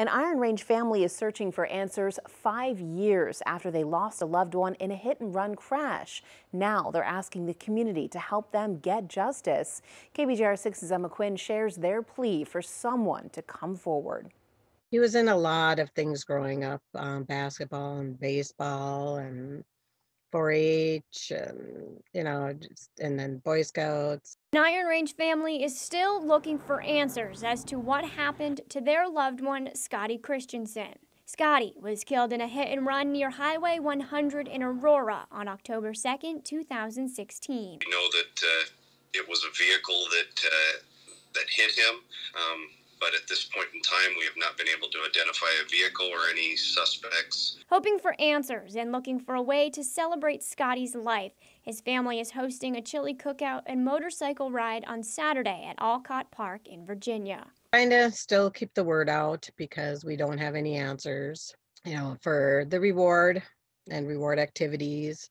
An Iron Range family is searching for answers five years after they lost a loved one in a hit and run crash. Now they're asking the community to help them get justice. KBJR 6's Emma Quinn shares their plea for someone to come forward. He was in a lot of things growing up um, basketball and baseball and 4-H and you know just, and then Boy Scouts. An Iron Range family is still looking for answers as to what happened to their loved one, Scotty Christensen. Scotty was killed in a hit and run near Highway 100 in Aurora on October 2nd, 2016. We know that uh, it was a vehicle that uh, that hit him. Um, but at this point in time, we have not been able to identify a vehicle or any suspects. Hoping for answers and looking for a way to celebrate Scotty's life, his family is hosting a chili cookout and motorcycle ride on Saturday at Olcott Park in Virginia. Trying to still keep the word out because we don't have any answers, you know, for the reward and reward activities.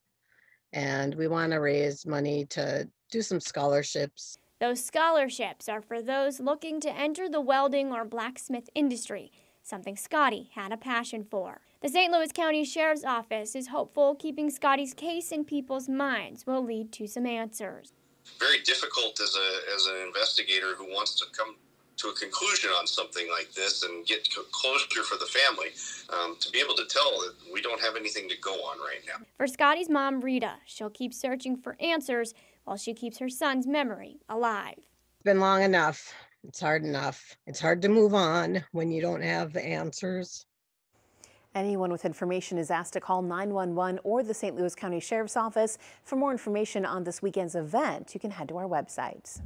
And we want to raise money to do some scholarships those scholarships are for those looking to enter the welding or blacksmith industry, something Scotty had a passion for. The St. Louis County Sheriff's Office is hopeful keeping Scotty's case in people's minds will lead to some answers. Very difficult as, a, as an investigator who wants to come to a conclusion on something like this and get closure for the family um, to be able to tell that we don't have anything to go on right now. For Scotty's mom, Rita, she'll keep searching for answers while she keeps her son's memory alive. It's been long enough. It's hard enough. It's hard to move on when you don't have the answers. Anyone with information is asked to call 911 or the St. Louis County Sheriff's Office. For more information on this weekend's event, you can head to our website.